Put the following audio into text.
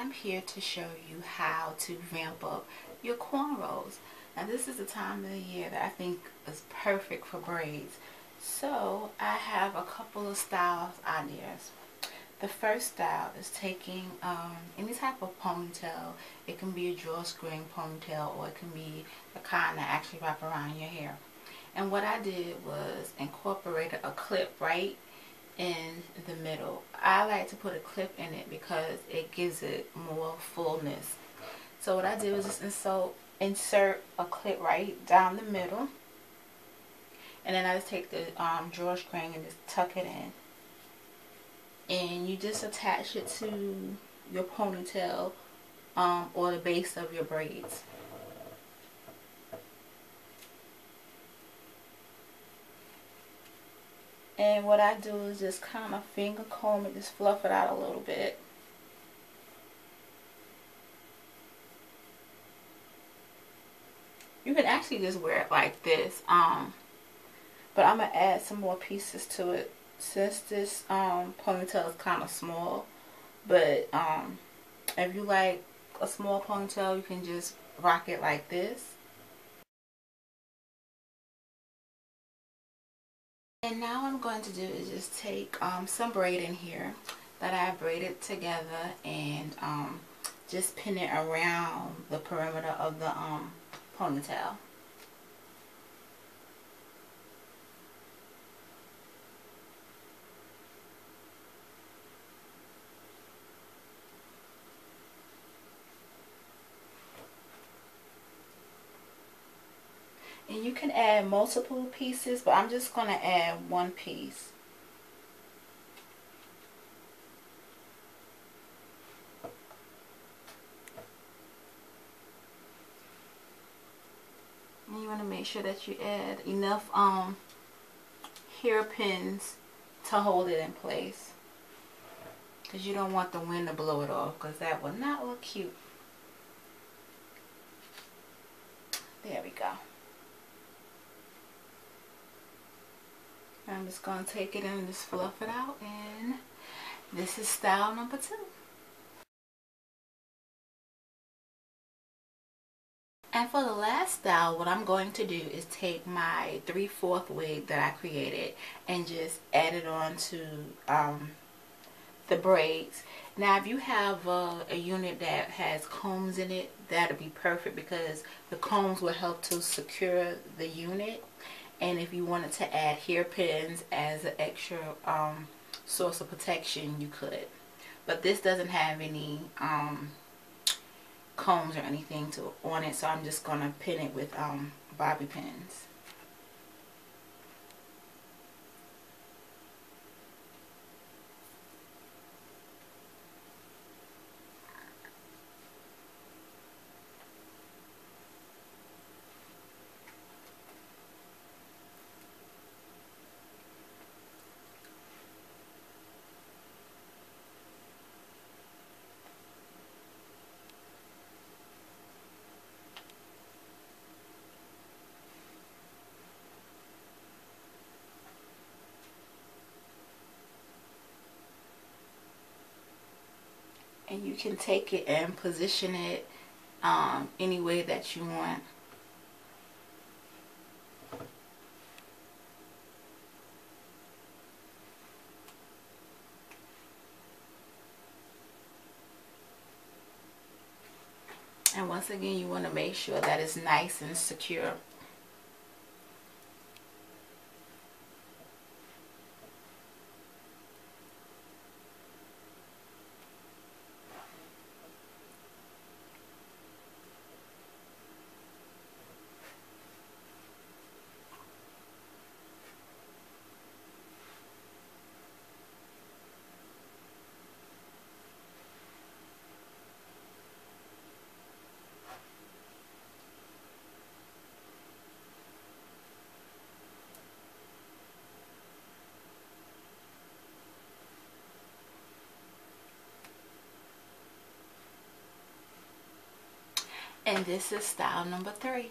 I'm here to show you how to vamp up your cornrows. Now this is the time of the year that I think is perfect for braids. So I have a couple of styles ideas. The first style is taking um, any type of ponytail. It can be a drawstring ponytail or it can be the kind that actually wrap around your hair. And what I did was incorporated a clip right in the middle. I like to put a clip in it because it gives it more fullness. So what I did was just insert, insert a clip right down the middle. And then I just take the um, drawstring and just tuck it in. And you just attach it to your ponytail um, or the base of your braids. And what I do is just kind of finger comb it, just fluff it out a little bit. You can actually just wear it like this. Um, but I'm going to add some more pieces to it since this um, ponytail is kind of small. But um, if you like a small ponytail, you can just rock it like this. And now I'm going to do is just take um, some braid in here that I braided together and um, just pin it around the perimeter of the um, ponytail. And you can add multiple pieces, but I'm just going to add one piece. And you want to make sure that you add enough um, hairpins to hold it in place. Because you don't want the wind to blow it off because that will not look cute. I'm just going to take it and just fluff it out and this is style number two. And for the last style, what I'm going to do is take my 3 4 wig that I created and just add it on to um, the braids. Now, if you have a, a unit that has combs in it, that'll be perfect because the combs will help to secure the unit and if you wanted to add hairpins as an extra um, source of protection you could. But this doesn't have any um, combs or anything to on it so I'm just gonna pin it with um, bobby pins and you can take it and position it um, any way that you want. And once again, you want to make sure that it's nice and secure. And this is style number three.